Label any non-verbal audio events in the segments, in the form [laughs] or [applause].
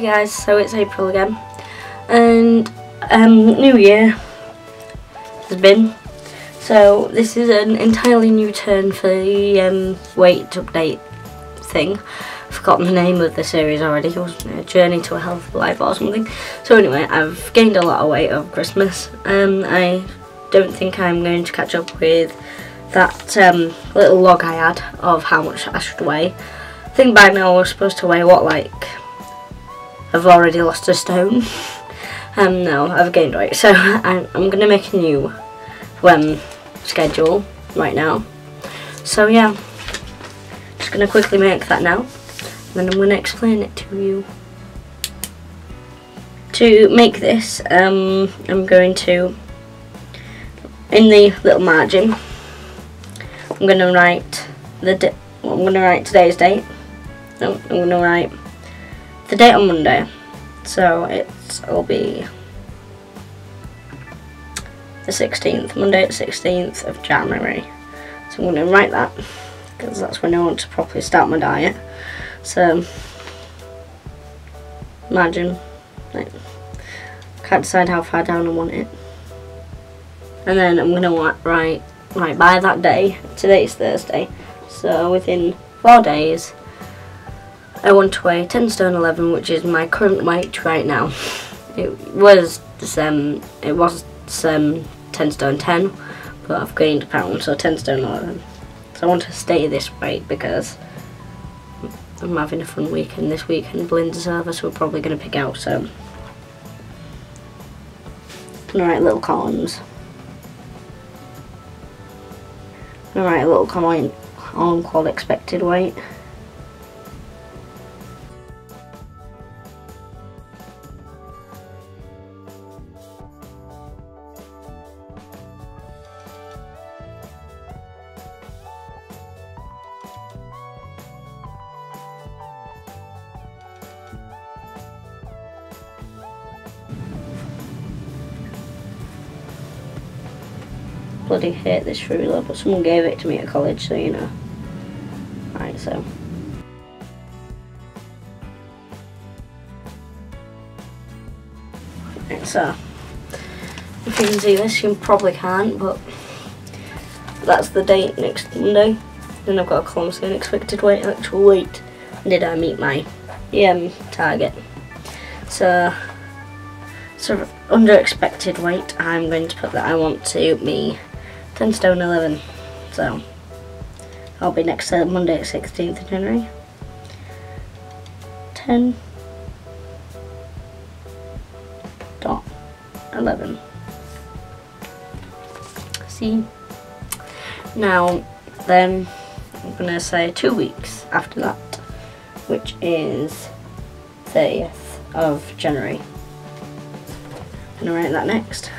Hey guys, so it's April again, and um, New Year has been. So this is an entirely new turn for the um, weight update thing. I've forgotten the name of the series already. It was a Journey to a Healthy Life or something. So anyway, I've gained a lot of weight over Christmas. Um, I don't think I'm going to catch up with that um, little log I had of how much I should weigh. I think by now I was supposed to weigh what like I've already lost a stone. [laughs] um, no, I've gained weight. So [laughs] I'm, I'm going to make a new um, schedule right now. So yeah, just going to quickly make that now. And then I'm going to explain it to you. To make this, um, I'm going to, in the little margin, I'm going to write the, well, I'm going to write today's date. No, I'm going to write the date on Monday. So it'll be the 16th, Monday the 16th of January. So I'm going to write that because that's when I want to properly start my diet. So imagine, like, can't decide how far down I want it. And then I'm going to write, right, by that day, today's Thursday, so within four days, I want to weigh 10 stone 11, which is my current weight right now. It was um, it was um, 10 stone 10, but I've gained a pound, so 10 stone 11. So I want to stay this weight because I'm having a fun weekend this weekend. Belinda's over, so we're probably going to pick out, so. Alright, little columns. Alright, a little column, column called expected weight. Bloody hate this ruler, but someone gave it to me at college, so you know. Right, so. So. If you can see this, you probably can't, but that's the date next Monday. Then I've got a column saying expected weight, actual weight. Did I meet my EM target? So, so under expected weight, I'm going to put that I want to be 10 stone 11. So I'll be next uh, Monday 16th of January. 10 dot 11. See? Now then I'm going to say two weeks after that, which is 30th of January. I'm going to write that next.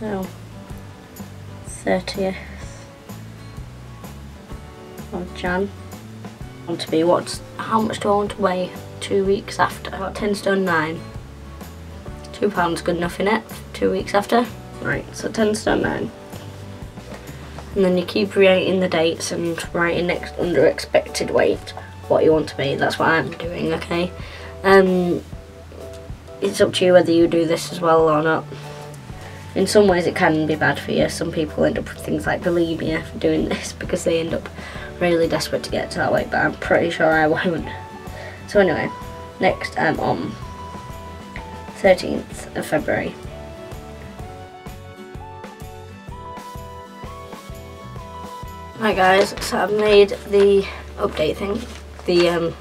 So 30th of Jan. I want to be what's how much do I want to weigh two weeks after? About 10 stone 9. Two pounds good enough in it, two weeks after. Right, so 10 stone 9. And then you keep writing the dates and writing next under expected weight what you want to be. That's what I'm doing, okay? Um, it's up to you whether you do this as well or not in some ways it can be bad for you. Some people end up with things like bulimia for doing [laughs] this because they end up really desperate to get to that weight, but I'm pretty sure I won't. So anyway, next I'm on 13th of February. Hi guys, so I've made the update thing, the um,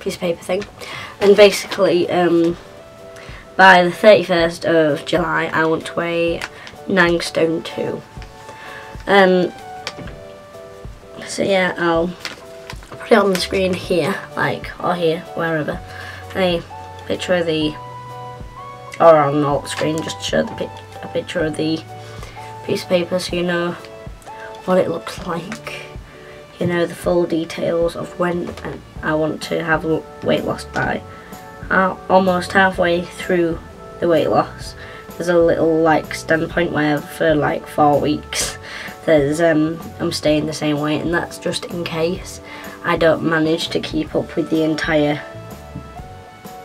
piece of paper thing, and basically um, by the 31st of July I want to weigh 9 stone 2. Um, so yeah, I'll put it on the screen here, like, or here, wherever. A picture of the, or on the alt screen, just to show the pic a picture of the piece of paper so you know what it looks like. You know, the full details of when I want to have weight loss by almost halfway through the weight loss. There's a little like standpoint where for like four weeks there's um, I'm staying the same weight and that's just in case I don't manage to keep up with the entire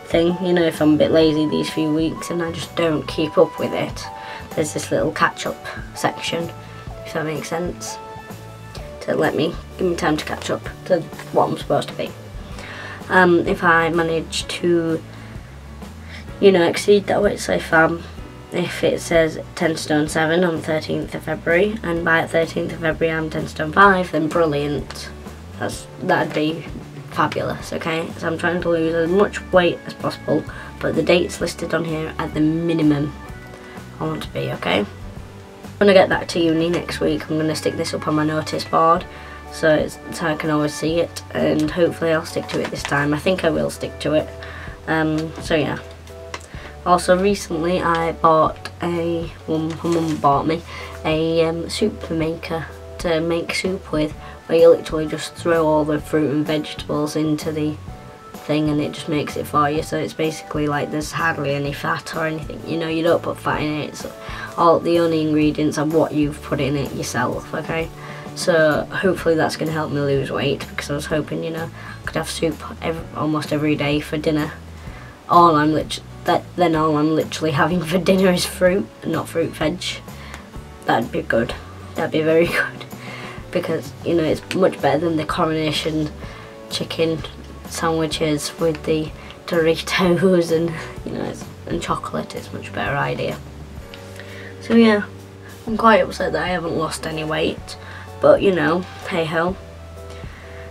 thing. You know if I'm a bit lazy these few weeks and I just don't keep up with it there's this little catch up section if that makes sense to let me give me time to catch up to what I'm supposed to be um, if I manage to you know exceed that weight so if I'm if it says 10 stone 7 on 13th of February and by 13th of February I'm 10 stone 5 then brilliant. That's that'd be fabulous okay? So I'm trying to lose as much weight as possible but the dates listed on here are the minimum I want to be okay? When I get back to uni next week. I'm going to stick this up on my notice board so, so I can always see it and hopefully I'll stick to it this time. I think I will stick to it. Um, so yeah. Also recently I bought a, my mum bought me a um, soup maker to make soup with where you literally just throw all the fruit and vegetables into the thing and it just makes it for you. So it's basically like there's hardly any fat or anything you know you don't put fat in it. So all the only ingredients are what you've put in it yourself okay so hopefully that's going to help me lose weight because I was hoping you know I could have soup every, almost every day for dinner all I'm that then all I'm literally having for dinner is fruit, not fruit veg. That'd be good. That'd be very [laughs] good. Because, you know, it's much better than the coronation chicken sandwiches with the Doritos and, you know, and chocolate. It's much better idea. So yeah, I'm quite upset that I haven't lost any weight. But, you know, hey ho.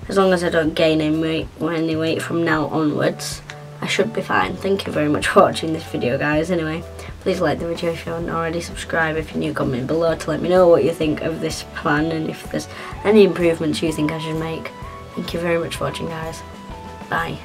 As long as I don't gain any weight, any weight from now onwards, I should be fine. Thank you very much for watching this video guys. Anyway, please like the video if you haven't already. Subscribe if you're new. Comment below to let me know what you think of this plan and if there's any improvements you think I should make. Thank you very much for watching guys. Bye.